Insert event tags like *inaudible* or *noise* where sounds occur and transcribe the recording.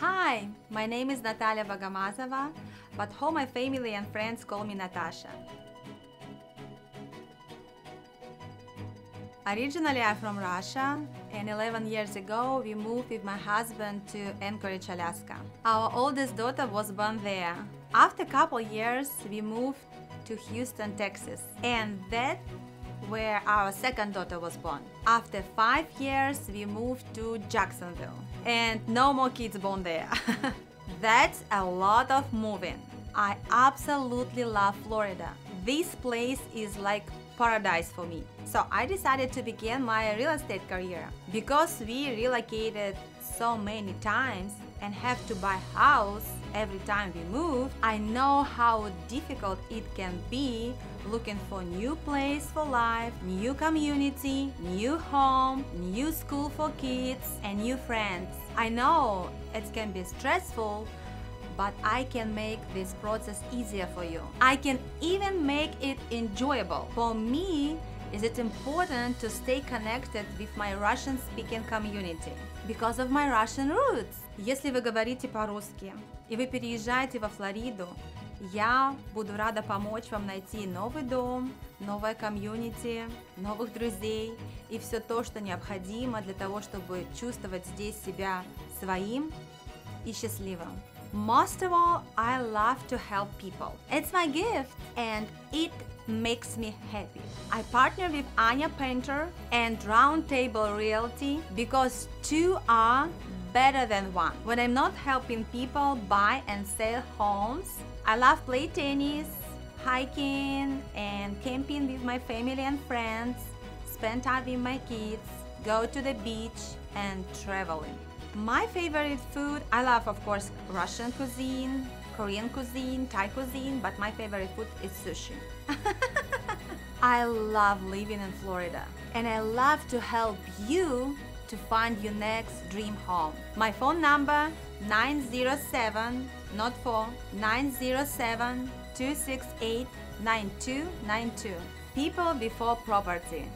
Hi, my name is Natalia Bogomazova, but all my family and friends call me Natasha. Originally, I'm from Russia, and 11 years ago, we moved with my husband to Anchorage, Alaska. Our oldest daughter was born there. After a couple years, we moved to Houston, Texas, and that where our second daughter was born. After five years, we moved to Jacksonville, and no more kids born there. *laughs* That's a lot of moving. I absolutely love Florida. This place is like paradise for me. So I decided to begin my real estate career. Because we relocated so many times and have to buy house every time we move, I know how difficult it can be looking for new place for life, new community, new home, new school for kids, and new friends. I know it can be stressful, but I can make this process easier for you. I can even make it enjoyable. For me, is it important to stay connected with my Russian speaking community because of my Russian roots. Если вы говорите по-русски и вы переезжаете во Флориду, я буду рада помочь вам найти новый дом, новое комьюнити, новых друзей и все то, что необходимо для того, чтобы чувствовать здесь себя своим и счастливым. Most of all, I love to help people. It's my gift and it makes me happy. I partner with Anya Painter and Roundtable Realty because two are better than one. When I'm not helping people buy and sell homes, I love play tennis, hiking and camping with my family and friends, spend time with my kids, go to the beach and traveling. My favorite food, I love of course Russian cuisine, Korean cuisine, Thai cuisine, but my favorite food is sushi. *laughs* I love living in Florida and I love to help you to find your next dream home. My phone number 907 not 4 907 268 9292. People before property.